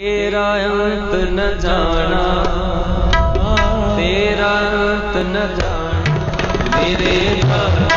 तेरा अंत न जाना। तेरा अंत न जाना। मेरे घर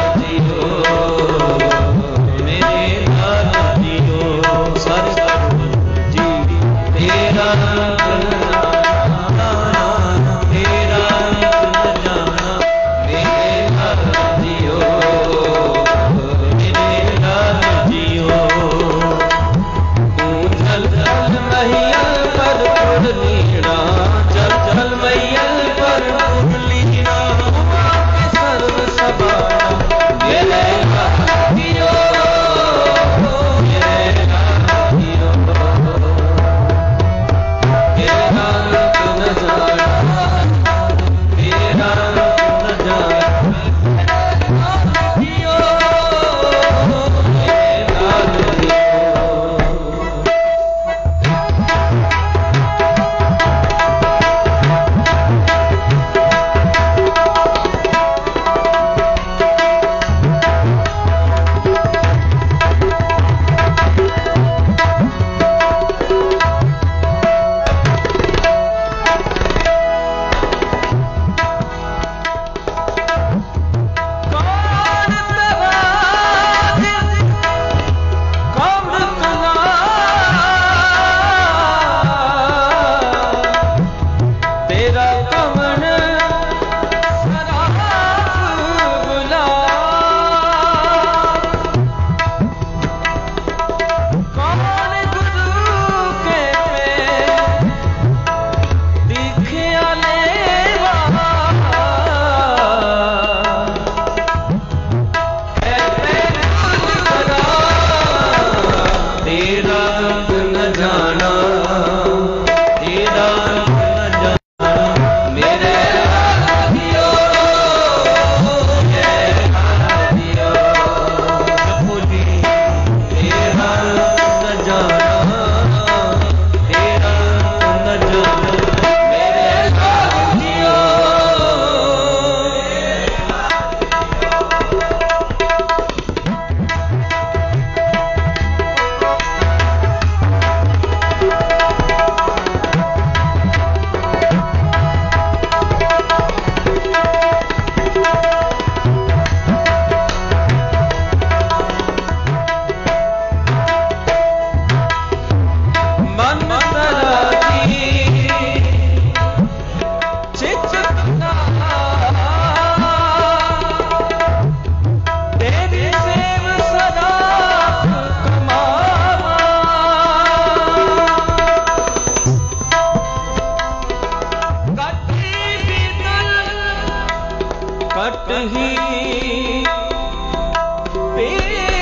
ਘਟ ਹੀ। ਪੇ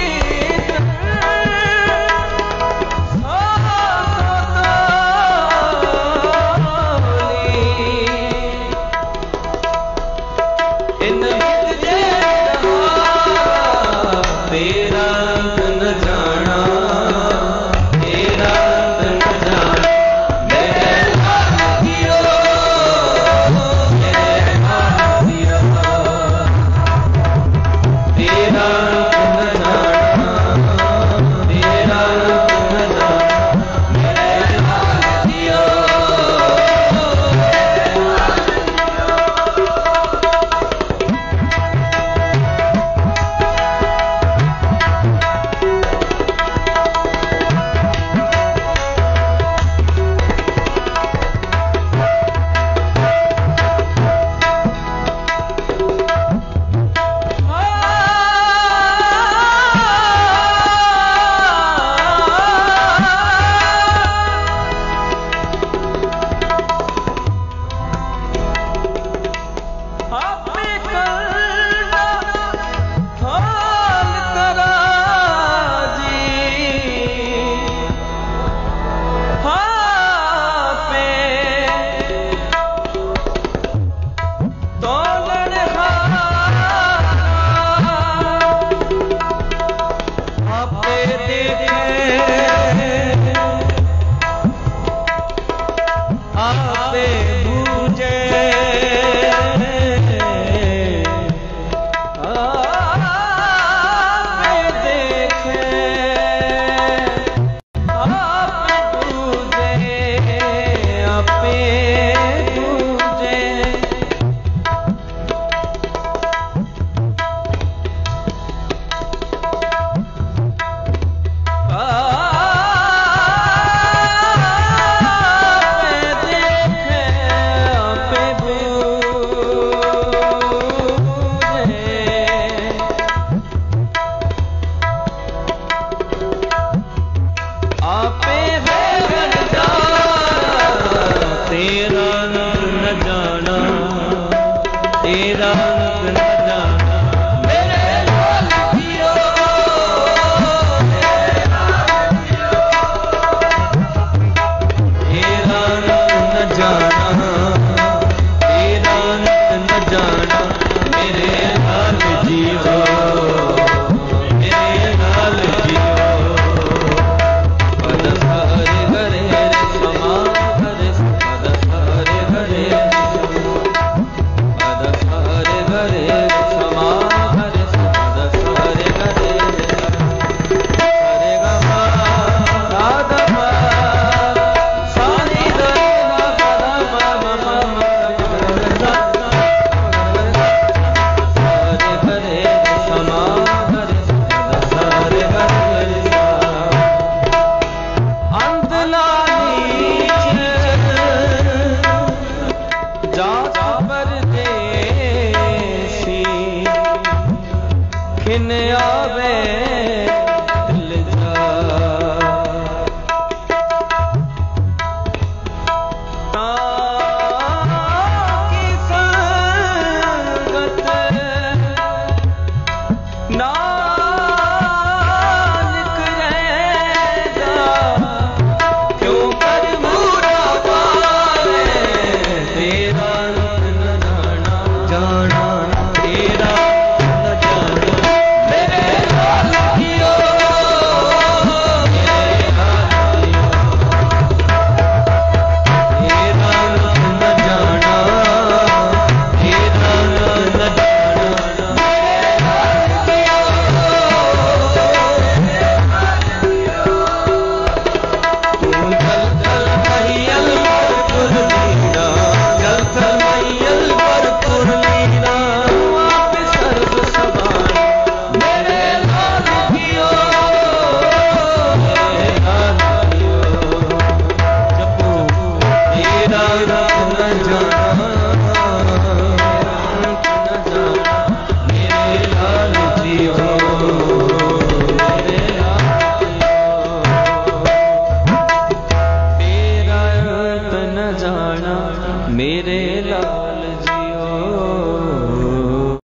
मेरा